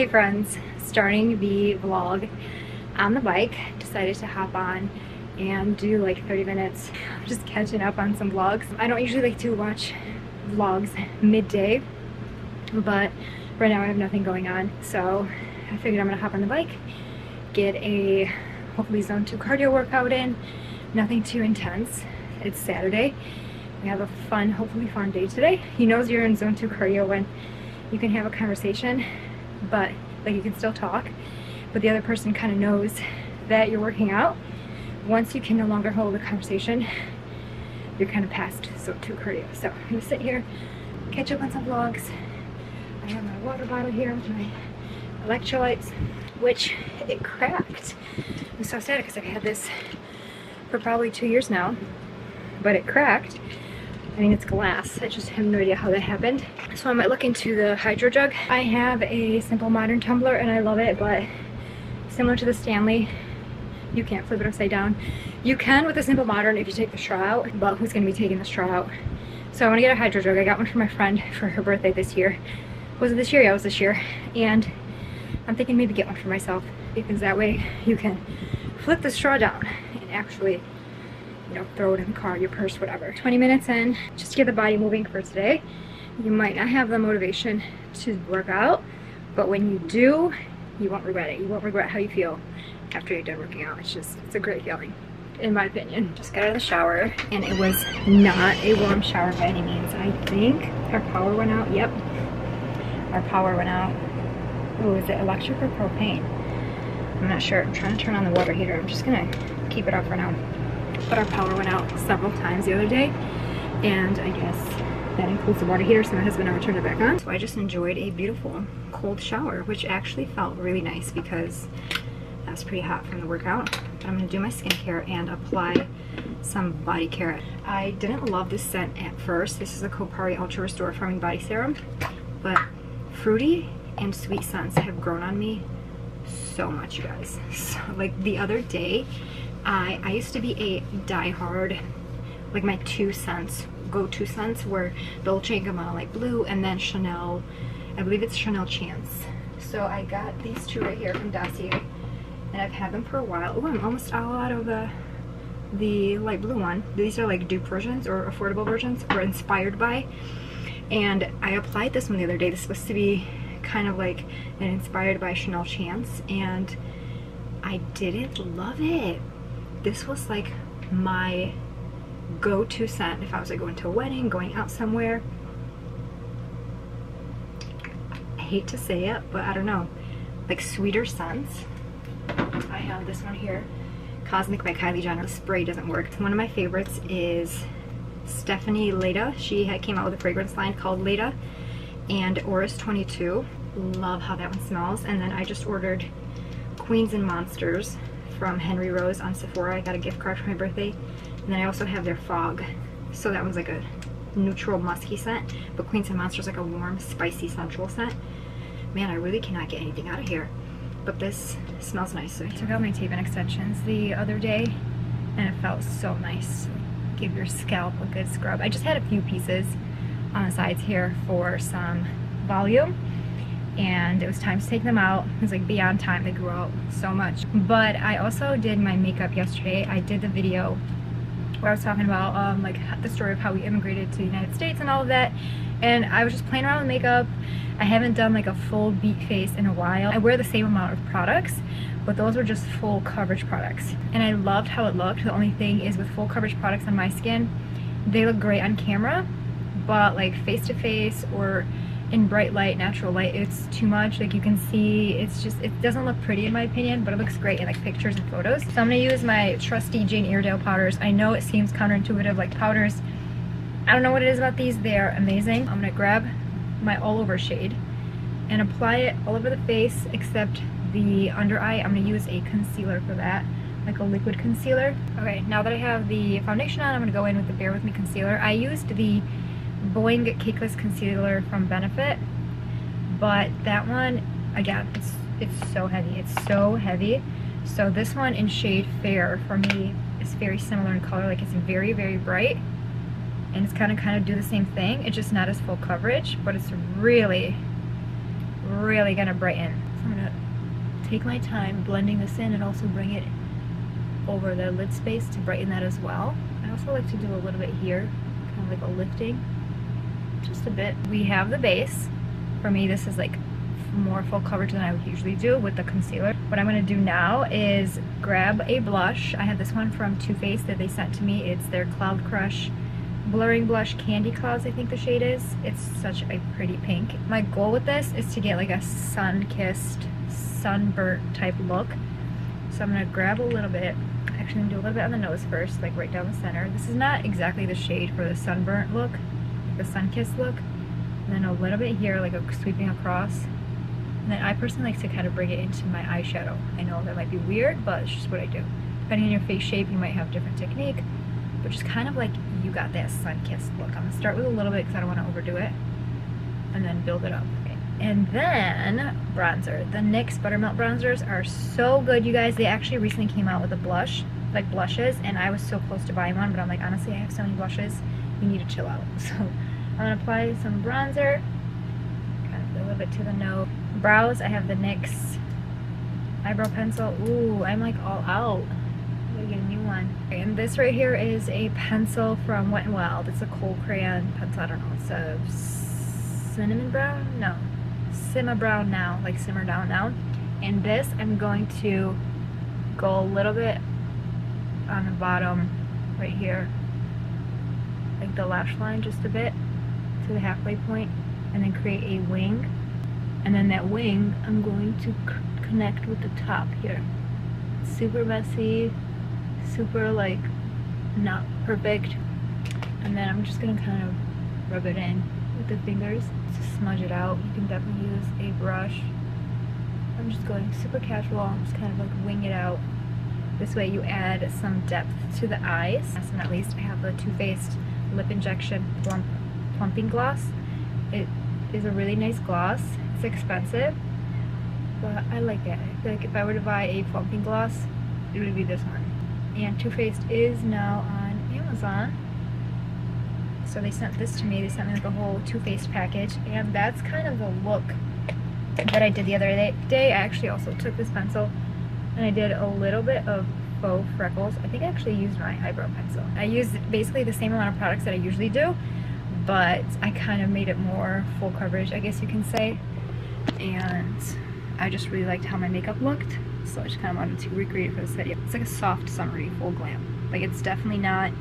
Hey friends, starting the vlog on the bike. Decided to hop on and do like 30 minutes. Just catching up on some vlogs. I don't usually like to watch vlogs midday, but right now I have nothing going on. So I figured I'm gonna hop on the bike, get a hopefully zone 2 cardio workout in. Nothing too intense. It's Saturday. We have a fun, hopefully fun day today. He knows you're in zone 2 cardio when you can have a conversation, but like you can still talk, but the other person kind of knows that you're working out. Once you can no longer hold a conversation, you're kind of past zone 2 cardio. So I'm gonna sit here, catch up on some vlogs. I have my water bottle here with my electrolytes, which it cracked. I'm so sad because I've had this for probably two years now, but it cracked. I mean, it's glass. I just have no idea how that happened. So I might look into the Hydro Jug. I have a simple modern tumbler and I love it, but similar to the Stanley, you can't flip it upside down. You can with the simple modern if you take the straw out, but who's gonna be taking the straw out? So I wanna get a Hydro Jug. I got one for my friend for her birthday this year. Was it this year? Yeah, it was this year. And I'm thinking maybe get one for myself because that way you can flip the straw down and actually you know, throw it in the car, your purse, whatever. 20 minutes in, just to get the body moving for today. You might not have the motivation to work out, but when you do, you won't regret it. You won't regret how you feel after you're done working out. It's just, it's a great feeling, in my opinion. Just got out of the shower, and it was not a warm shower by any means. I think our power went out. Yep, our power went out. Oh, is it electric or propane? I'm not sure. I'm trying to turn on the water heater. I'm just gonna keep it off for now but our power went out several times the other day and I guess that includes the water heater so my husband never turned it back on. So I just enjoyed a beautiful cold shower which actually felt really nice because that was pretty hot from the workout. But I'm to do my skincare and apply some body care. I didn't love this scent at first. This is a Kopari Ultra Restore Body Serum but fruity and sweet scents have grown on me so much you guys. So like the other day I, I used to be a die-hard, like my two cents, go-to scents were Dolce & Gabbana like blue and then Chanel, I believe it's Chanel Chance. So I got these two right here from Dossier and I've had them for a while. Oh, I'm almost all out of the the light blue one. These are like dupe versions or affordable versions or inspired by. And I applied this one the other day. This is supposed to be kind of like an inspired by Chanel Chance and I didn't love it this was like my go-to scent if I was like going to a wedding, going out somewhere. I hate to say it, but I don't know. Like sweeter scents. I have this one here. Cosmic by Kylie Jenner. The spray doesn't work. One of my favorites is Stephanie Leda. She had, came out with a fragrance line called Leda and Oris 22. Love how that one smells. And then I just ordered Queens and Monsters from Henry Rose on Sephora. I got a gift card for my birthday. And then I also have their Fog. So that one's like a neutral musky scent. But Queens and Monsters like a warm, spicy, sensual scent. Man, I really cannot get anything out of here. But this smells nice. So I took out my tape and extensions the other day and it felt so nice. Give your scalp a good scrub. I just had a few pieces on the sides here for some volume and it was time to take them out. It was like beyond time, they grew out so much. But I also did my makeup yesterday. I did the video where I was talking about um, like the story of how we immigrated to the United States and all of that. And I was just playing around with makeup. I haven't done like a full beat face in a while. I wear the same amount of products, but those were just full coverage products. And I loved how it looked. The only thing is with full coverage products on my skin, they look great on camera, but like face to face or in bright light, natural light, it's too much. Like you can see, it's just, it doesn't look pretty in my opinion, but it looks great in like pictures and photos. So I'm gonna use my trusty Jane Iredale powders. I know it seems counterintuitive like powders. I don't know what it is about these, they are amazing. I'm gonna grab my all over shade and apply it all over the face except the under eye. I'm gonna use a concealer for that like a liquid concealer. Okay, now that I have the foundation on, I'm gonna go in with the Bare With Me concealer. I used the Boing Cakeless Concealer from Benefit. But that one, again, it's, it's so heavy. It's so heavy. So this one in shade Fair, for me, is very similar in color. Like, it's very, very bright. And it's kind of kind of do the same thing. It's just not as full coverage, but it's really, really gonna brighten. So I'm gonna take my time blending this in and also bring it over the lid space to brighten that as well. I also like to do a little bit here, kind of like a lifting, just a bit. We have the base. For me, this is like more full coverage than I would usually do with the concealer. What I'm going to do now is grab a blush. I have this one from Too Faced that they sent to me. It's their Cloud Crush Blurring Blush Candy Clouds, I think the shade is. It's such a pretty pink. My goal with this is to get like a sun-kissed, sunburnt type look. So I'm to grab a little bit. Actually, I'm to do a little bit on the nose first, like right down the center. This is not exactly the shade for the sunburnt look, the sun-kissed look. And then a little bit here, like a sweeping across. And then I personally like to kind of bring it into my eyeshadow. I know that might be weird, but it's just what I do. Depending on your face shape, you might have different technique, but just kind of like you got that sun-kissed look. I'm gonna start with a little bit because I don't want to overdo it, and then build it up. And then bronzer. The NYX buttermilk bronzers are so good, you guys. They actually recently came out with a blush, like blushes, and I was so close to buying one, but I'm like, honestly, I have so many blushes, you need to chill out. So I'm gonna apply some bronzer, kind of a little bit to the nose brows, I have the NYX eyebrow pencil. Ooh, I'm like all out. I'm gonna get a new one. And this right here is a pencil from Wet n Wild. It's a cold crayon pencil. I don't know. It's a cinnamon brown? No. Simmer brown now. Like simmer down now. And this, I'm going to go a little bit on the bottom right here. Like the lash line just a bit to the halfway point and then create a wing. And then that wing I'm going to connect with the top here. Super messy super like not perfect. And then I'm just gonna kind of rub it in with the fingers to smudge it out. You can definitely use a brush. I'm just going super casual. I'm just kind of like wing it out. This way you add some depth to the eyes. Last but not least I have the Too Faced lip injection plump plumping gloss it is a really nice gloss it's expensive, but I like it. I feel like if I were to buy a plumping gloss, it would be this one. And Too Faced is now on Amazon. So they sent this to me. They sent me a whole Too Faced package. And that's kind of the look that I did the other day. I actually also took this pencil and I did a little bit of faux freckles. I think I actually used my eyebrow pencil. I used basically the same amount of products that I usually do, but I kind of made it more full coverage, I guess you can say and I just really liked how my makeup looked so I just kind of wanted to recreate it for this video. It's like a soft summery full glam. Like it's definitely not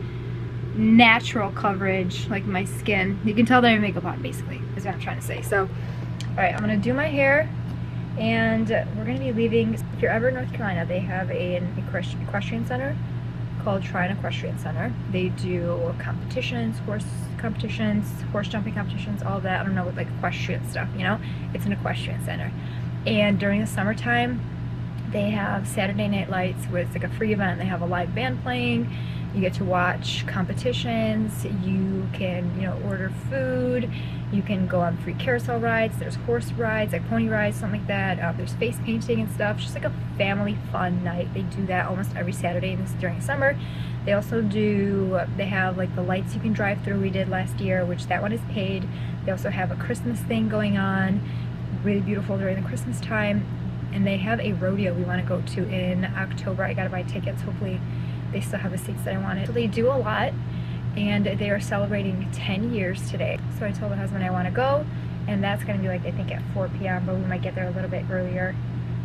natural coverage like my skin. You can tell that I have makeup on basically is what I'm trying to say. So alright I'm gonna do my hair and we're gonna be leaving if you're ever in North Carolina they have a, an equestrian center called Tryon Equestrian Center. They do competitions, horse competitions, horse jumping competitions, all that. I don't know, with like equestrian stuff, you know? It's an equestrian center. And during the summertime, they have Saturday Night Lights where it's like a free event. They have a live band playing. You get to watch competitions. You can, you know, order food. You can go on free carousel rides. There's horse rides, like pony rides, something like that. Uh, there's face painting and stuff. Just like a family fun night. They do that almost every Saturday this during summer. They also do, they have like the lights you can drive through we did last year, which that one is paid. They also have a Christmas thing going on, really beautiful during the Christmas time. And they have a rodeo we want to go to in October. I gotta buy tickets. Hopefully they still have the seats that I wanted. So they do a lot and they are celebrating 10 years today. So I told my husband I want to go and that's going to be like I think at 4 p.m. but we might get there a little bit earlier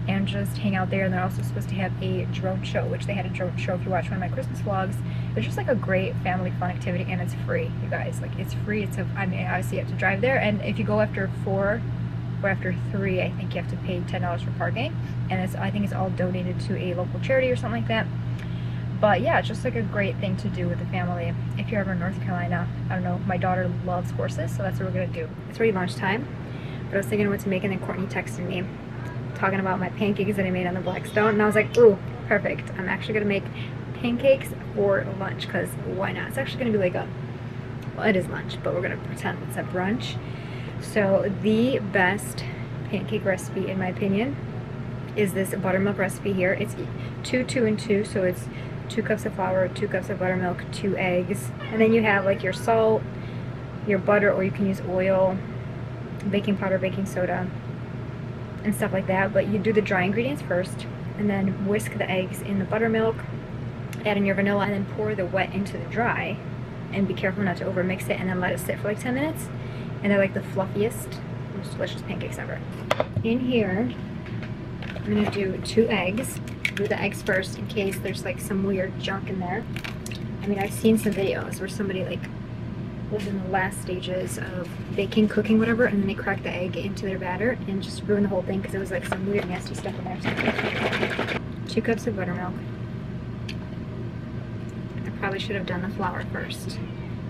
and just hang out there. And they're also supposed to have a drone show which they had a drone show if you watch one of my Christmas vlogs. It's just like a great family fun activity and it's free you guys. Like it's free. It's a, I mean obviously you have to drive there and if you go after four or after three I think you have to pay $10 for parking. And it's I think it's all donated to a local charity or something like that but yeah, it's just like a great thing to do with the family. If you're ever in North Carolina, I don't know, my daughter loves horses, so that's what we're gonna do. It's already lunchtime, but I was thinking what to make and then Courtney texted me talking about my pancakes that I made on the Blackstone and I was like, ooh, perfect. I'm actually gonna make pancakes for lunch because why not? It's actually gonna be like a, well it is lunch, but we're gonna pretend it's a brunch. So the best pancake recipe in my opinion is this buttermilk recipe here. It's two, two, and two, so it's two cups of flour, two cups of buttermilk, two eggs, and then you have like your salt, your butter, or you can use oil, baking powder, baking soda, and stuff like that, but you do the dry ingredients first and then whisk the eggs in the buttermilk, add in your vanilla, and then pour the wet into the dry. And be careful not to overmix it and then let it sit for like 10 minutes. And they're like the fluffiest, most delicious pancakes ever. In here, I'm gonna do two eggs. Do the eggs first in case there's like some weird junk in there. I mean, I've seen some videos where somebody like was in the last stages of baking, cooking, whatever, and then they cracked the egg into their batter and just ruined the whole thing because it was like some weird nasty stuff in there. Two cups of buttermilk. I probably should have done the flour first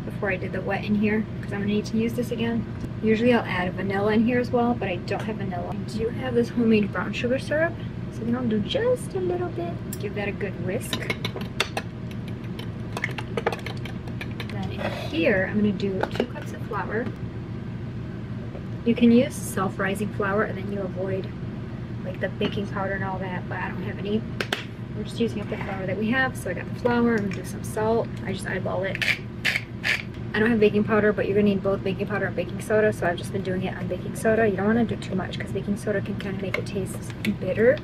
before I did the wet in here because I'm gonna need to use this again. Usually I'll add vanilla in here as well, but I don't have vanilla. I do have this homemade brown sugar syrup, so then I'll do just a little bit. Give that a good whisk. Then in here, I'm gonna do two cups of flour. You can use self-rising flour and then you avoid like the baking powder and all that, but I don't have any. We're just using up the flour that we have. So I got the flour, I'm gonna do some salt. I just eyeball it. I don't have baking powder, but you're gonna need both baking powder and baking soda, so I've just been doing it on baking soda. You don't wanna do too much because baking soda can kind of make it taste bitter.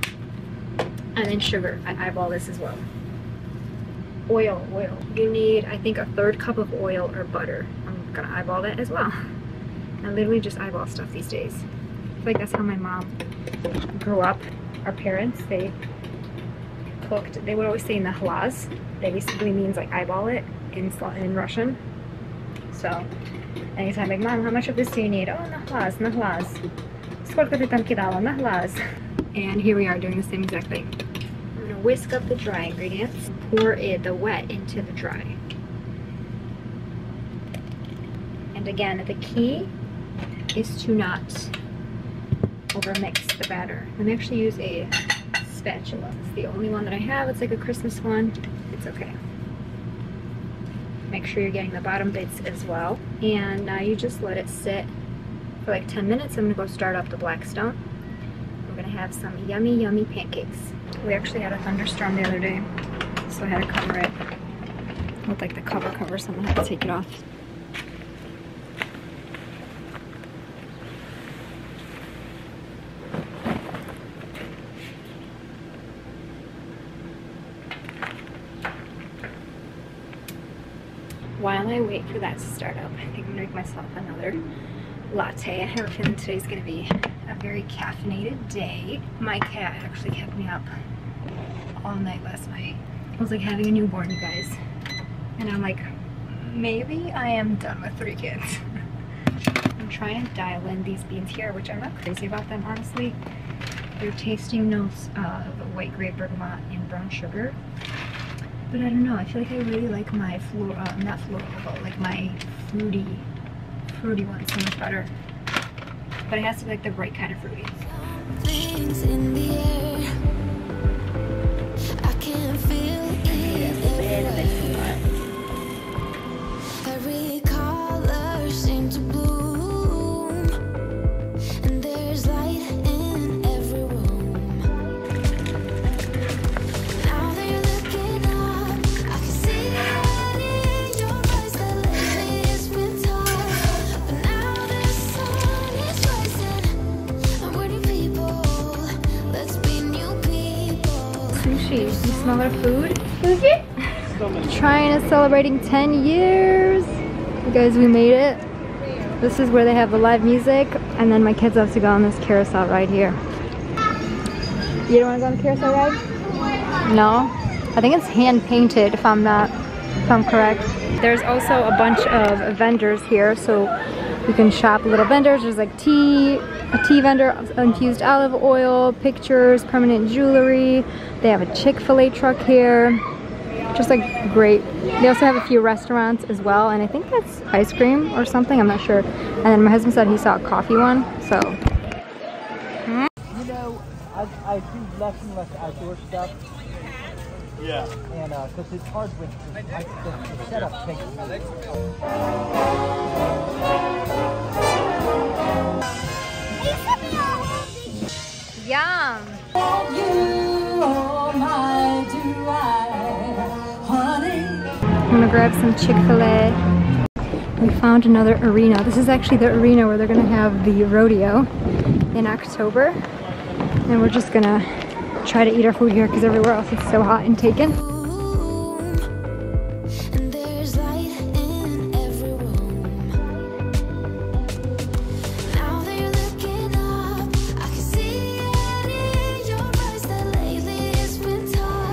And then sugar, I eyeball this as well. Oil, oil. You need, I think, a third cup of oil or butter. I'm gonna eyeball that as well. I literally just eyeball stuff these days. I feel like that's how my mom grew up. Our parents, they cooked, they would always say nahlas. That basically means like eyeball it in, in Russian. So, anytime like, mom, how much of this do you need? Oh, nahlas, nahlas. Сколько ты там кидала? Nahlas. And here we are doing the same exact thing. I'm gonna whisk up the dry ingredients, pour it, the wet into the dry. And again, the key is to not overmix the batter. Let me actually use a spatula. It's the only one that I have. It's like a Christmas one. It's okay. Make sure you're getting the bottom bits as well. And now you just let it sit for like 10 minutes. I'm gonna go start up the Blackstone. Have some yummy, yummy pancakes. We actually had a thunderstorm the other day, so I had to cover it with like the cover cover, so I'm gonna have to take it off. while I wait for that to start up, I think I'm gonna make myself another latte. I have a feeling today's gonna be a very caffeinated day. My cat actually kept me up all night last night. It was like having a newborn, you guys. And I'm like, maybe I am done with three kids. I'm trying to dial in these beans here, which I'm not crazy about them, honestly. They're tasting notes of white grape bergamot and brown sugar. But I don't know, I feel like I really like my floral, uh, not floral, but like my fruity, fruity one so much better. But it has to be like the right kind of fruity. Smell food? Trying to celebrating 10 years. You guys, we made it. This is where they have the live music, and then my kids have to go on this carousel ride here. You don't want to go on the carousel ride? No? I think it's hand painted if I'm not, if I'm correct. There's also a bunch of vendors here, so you can shop little vendors. There's like tea, a tea vendor, infused olive oil, pictures, permanent jewelry. They have a Chick-fil-A truck here. Just like great. They also have a few restaurants as well, and I think that's ice cream or something. I'm not sure. And then my husband said he saw a coffee one, so You know, I, I do less and less outdoor stuff, Yeah. and uh, because it's hard with the, I, the, the setup takes. Grab some Chick-fil-A. We found another arena. This is actually the arena where they're gonna have the rodeo in October. And we're just gonna try to eat our food here because everywhere else it's so hot and taken.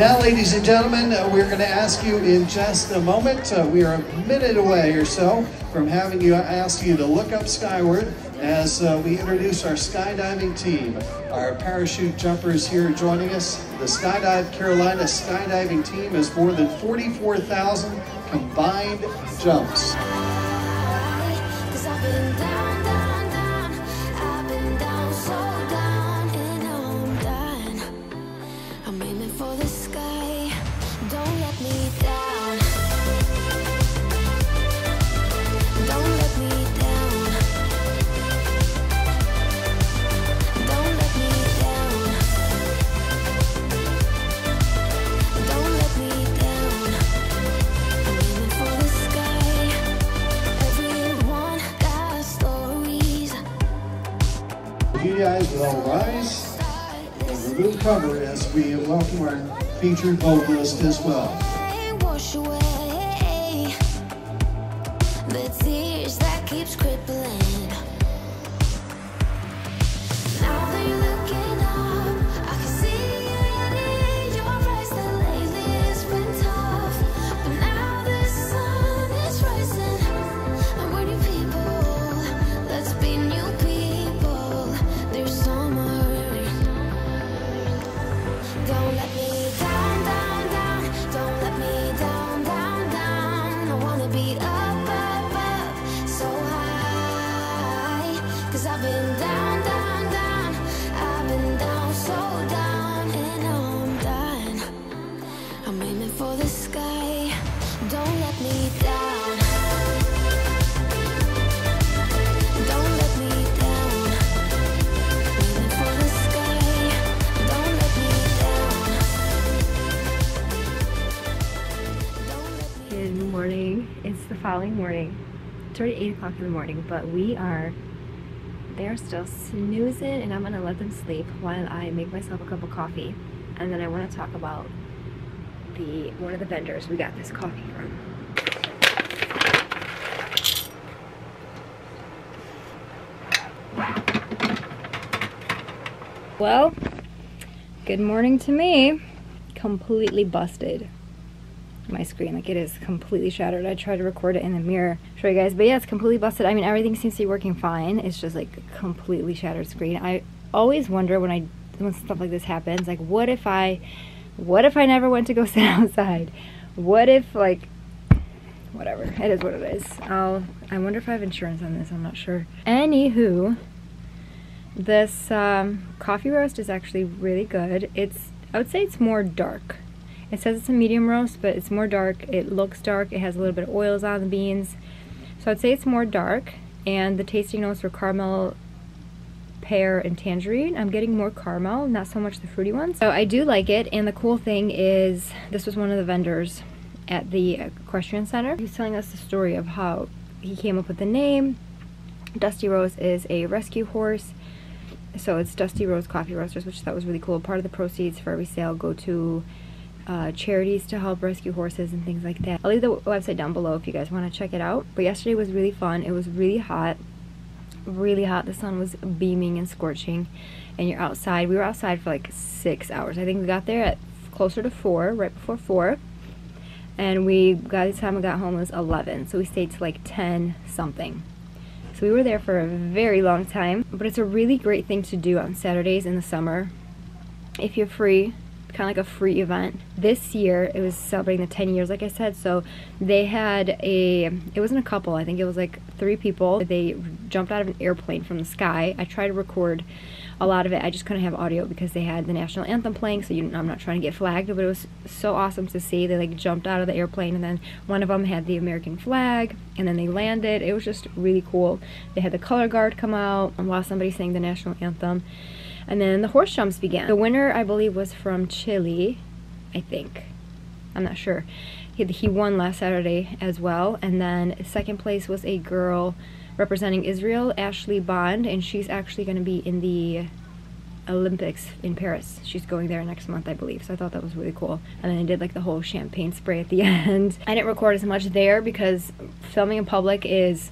Now, ladies and gentlemen, uh, we're going to ask you in just a moment. Uh, we are a minute away or so from having you ask you to look up skyward as uh, we introduce our skydiving team. Our parachute jumpers here joining us. The Skydive Carolina skydiving team has more than 44,000 combined jumps. Cover as we welcome our featured vocalist as well. Morning. It's already 8 o'clock in the morning, but we are, they're still snoozing, and I'm gonna let them sleep while I make myself a cup of coffee. And then I wanna talk about the one of the vendors we got this coffee from. Well, good morning to me. Completely busted my screen. Like it is completely shattered. I tried to record it in the mirror. Show you guys but yeah it's completely busted. I mean everything seems to be working fine. It's just like a completely shattered screen. I always wonder when i when stuff like this happens like what if i what if i never went to go sit outside? What if like whatever. It is what it is. I'll i wonder if i have insurance on this. I'm not sure. Anywho this um, coffee roast is actually really good. It's i would say it's more dark it says it's a medium roast, but it's more dark. It looks dark. It has a little bit of oils on the beans. So I'd say it's more dark. And the tasting notes were caramel, pear, and tangerine. I'm getting more caramel, not so much the fruity ones. So I do like it. And the cool thing is, this was one of the vendors at the equestrian center. He's telling us the story of how he came up with the name. Dusty Rose is a rescue horse. So it's Dusty Rose Coffee Roasters, which I thought was really cool. Part of the proceeds for every sale go to uh, charities to help rescue horses and things like that. I'll leave the website down below if you guys want to check it out. But yesterday was really fun. It was really hot. Really hot. The sun was beaming and scorching. And you're outside. We were outside for like six hours. I think we got there at closer to four, right before four. And we got the time we got home was 11. So we stayed to like 10 something. So we were there for a very long time. But it's a really great thing to do on Saturdays in the summer. If you're free, kind of like a free event. This year, it was celebrating the 10 years, like I said, so they had a, it wasn't a couple, I think it was like three people. They jumped out of an airplane from the sky. I tried to record a lot of it. I just couldn't have audio because they had the national anthem playing, so you, I'm not trying to get flagged, but it was so awesome to see. They like jumped out of the airplane, and then one of them had the American flag, and then they landed. It was just really cool. They had the color guard come out while somebody sang the national anthem. And then the horse jumps began. The winner, I believe, was from Chile, I think. I'm not sure. He, he won last Saturday as well. And then second place was a girl representing Israel, Ashlee Bond, and she's actually going to be in the Olympics in Paris. She's going there next month, I believe. So I thought that was really cool. And then I did like the whole champagne spray at the end. I didn't record as much there because filming in public is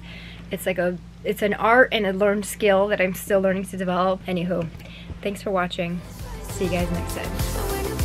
it's like a it's an art and a learned skill that I'm still learning to develop. Anywho, thanks for watching. See you guys next time.